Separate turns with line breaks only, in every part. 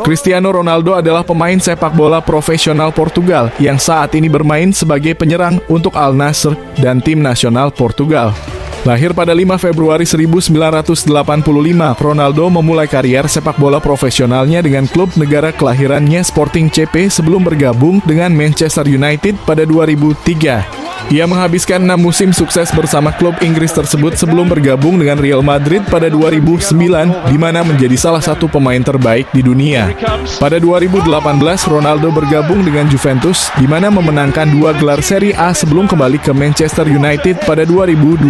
Cristiano Ronaldo adalah pemain sepak bola profesional Portugal yang saat ini bermain sebagai penyerang untuk Al Nassr dan tim nasional Portugal. Lahir pada 5 Februari 1985, Ronaldo memulai karier sepak bola profesionalnya dengan klub negara kelahirannya Sporting CP sebelum bergabung dengan Manchester United pada 2003. Ia menghabiskan enam musim sukses bersama klub Inggris tersebut sebelum bergabung dengan Real Madrid pada 2009, di mana menjadi salah satu pemain terbaik di dunia. Pada 2018, Ronaldo bergabung dengan Juventus, di mana memenangkan dua gelar Serie A sebelum kembali ke Manchester United pada 2021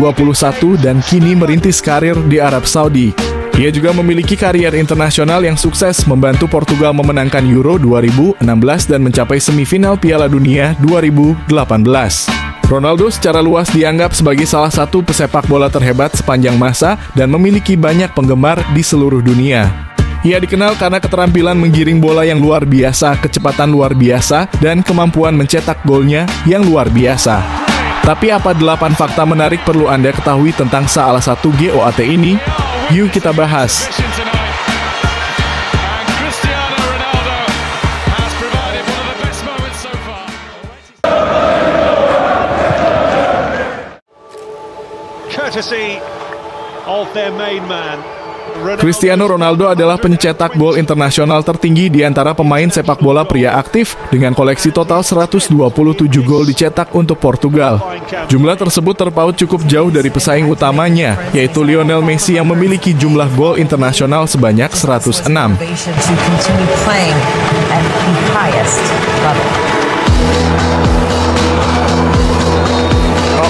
dan kini merintis karir di Arab Saudi. Ia juga memiliki karier internasional yang sukses membantu Portugal memenangkan Euro 2016 dan mencapai semifinal Piala Dunia 2018. Ronaldo secara luas dianggap sebagai salah satu pesepak bola terhebat sepanjang masa dan memiliki banyak penggemar di seluruh dunia. Ia dikenal karena keterampilan menggiring bola yang luar biasa, kecepatan luar biasa, dan kemampuan mencetak golnya yang luar biasa. Tapi apa delapan fakta menarik perlu Anda ketahui tentang salah satu GOAT ini? Yuk kita bahas. Cristiano Ronaldo adalah pencetak gol internasional tertinggi di antara pemain sepak bola pria aktif dengan koleksi total 127 gol dicetak untuk Portugal. Jumlah tersebut terpaut cukup jauh dari pesaing utamanya, yaitu Lionel Messi yang memiliki jumlah gol internasional sebanyak 106.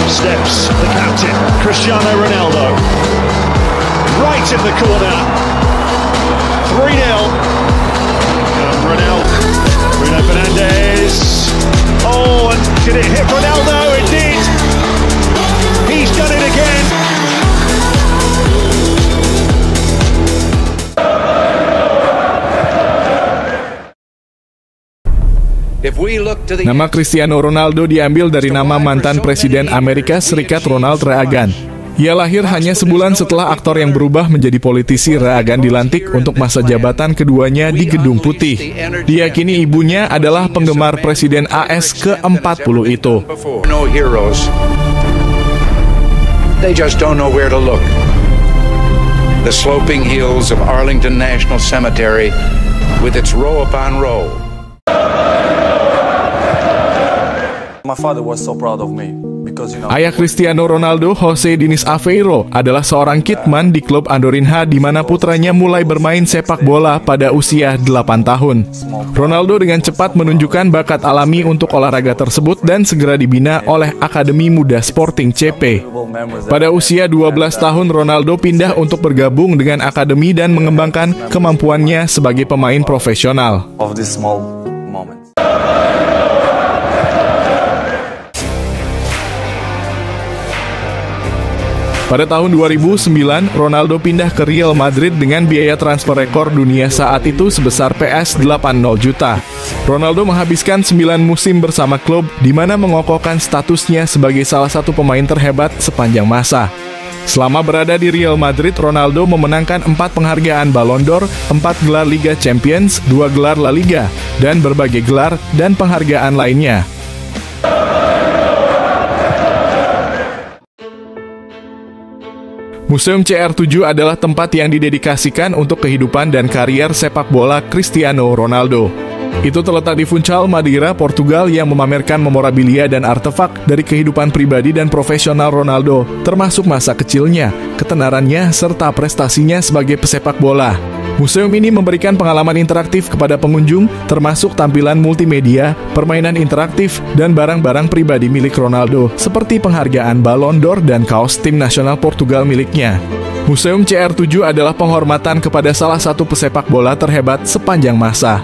Steps the captain, Cristiano Ronaldo. Right in the corner. 3 0. And Ronaldo. Bruno Fernandes. Oh, and did it hit Ronaldo? Nama Cristiano Ronaldo diambil dari nama mantan Presiden Amerika Serikat Ronald Reagan. Ia lahir hanya sebulan setelah aktor yang berubah menjadi politisi Reagan dilantik untuk masa jabatan keduanya di Gedung Putih. Diyakini ibunya adalah penggemar Presiden AS ke-40 itu. The sloping hills of Arlington National Cemetery with its row upon row Ayah Cristiano Ronaldo, Jose Dinis Aveiro, adalah seorang kitman di klub Andorinha di mana putranya mulai bermain sepak bola pada usia 8 tahun. Ronaldo dengan cepat menunjukkan bakat alami untuk olahraga tersebut dan segera dibina oleh Akademi Muda Sporting CP. Pada usia 12 tahun, Ronaldo pindah untuk bergabung dengan akademi dan mengembangkan kemampuannya sebagai pemain profesional. Pada tahun 2009, Ronaldo pindah ke Real Madrid dengan biaya transfer rekor dunia saat itu sebesar PS 80 juta. Ronaldo menghabiskan 9 musim bersama klub di mana mengokohkan statusnya sebagai salah satu pemain terhebat sepanjang masa. Selama berada di Real Madrid, Ronaldo memenangkan empat penghargaan Ballon d'Or, empat gelar Liga Champions, dua gelar La Liga, dan berbagai gelar dan penghargaan lainnya. Museum CR7 adalah tempat yang didedikasikan untuk kehidupan dan karier sepak bola Cristiano Ronaldo. Itu terletak di Funchal, Madeira, Portugal yang memamerkan memorabilia dan artefak dari kehidupan pribadi dan profesional Ronaldo, termasuk masa kecilnya, ketenarannya, serta prestasinya sebagai pesepak bola. Museum ini memberikan pengalaman interaktif kepada pengunjung, termasuk tampilan multimedia, permainan interaktif, dan barang-barang pribadi milik Ronaldo, seperti penghargaan Ballon d'Or dan kaos tim nasional Portugal miliknya. Museum CR7 adalah penghormatan kepada salah satu pesepak bola terhebat sepanjang masa.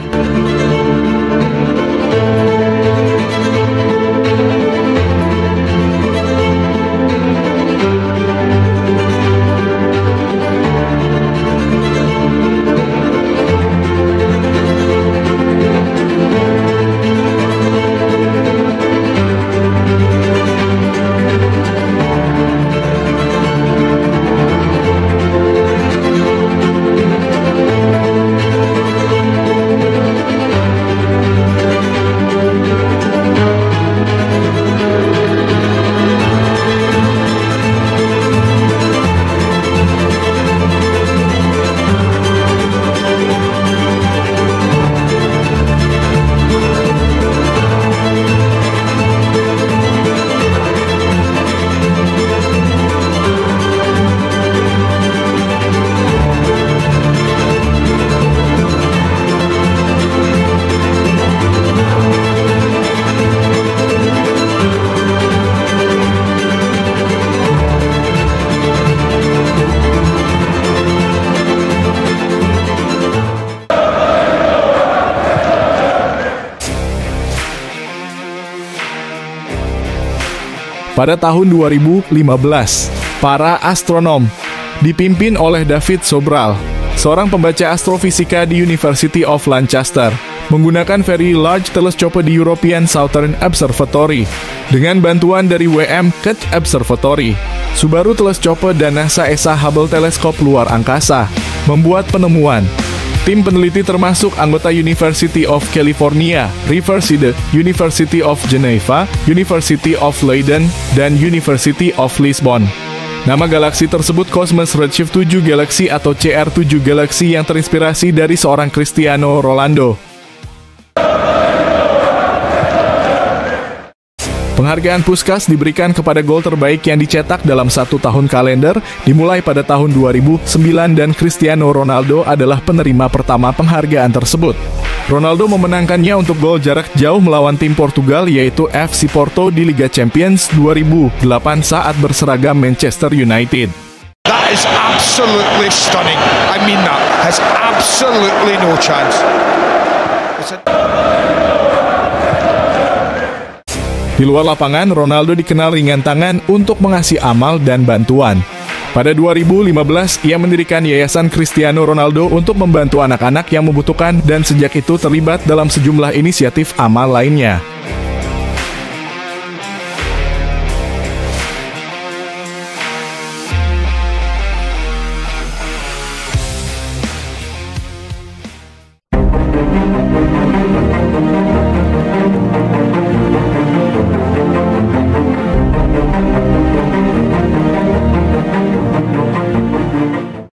Pada tahun 2015. Para astronom dipimpin oleh David Sobral, seorang pembaca astrofisika di University of Lancaster, menggunakan Very Large Telescope di European Southern Observatory dengan bantuan dari WM Keck Observatory. Subaru Telescope dan NASA ESA Hubble Telescope luar angkasa membuat penemuan Tim peneliti termasuk anggota University of California, Riverside, University of Geneva, University of Leiden, dan University of Lisbon. Nama galaksi tersebut Cosmos Redshift 7 Galaxy atau CR7 Galaxy yang terinspirasi dari seorang Cristiano Rolando. Penghargaan Puskas diberikan kepada gol terbaik yang dicetak dalam satu tahun kalender dimulai pada tahun 2009 dan Cristiano Ronaldo adalah penerima pertama penghargaan tersebut. Ronaldo memenangkannya untuk gol jarak jauh melawan tim Portugal yaitu FC Porto di Liga Champions 2008 saat berseragam Manchester United.
That is absolutely stunning. I mean that. Has absolutely no chance. It's a...
Di luar lapangan, Ronaldo dikenal ringan tangan untuk mengasih amal dan bantuan. Pada 2015, ia mendirikan Yayasan Cristiano Ronaldo untuk membantu anak-anak yang membutuhkan dan sejak itu terlibat dalam sejumlah inisiatif amal lainnya.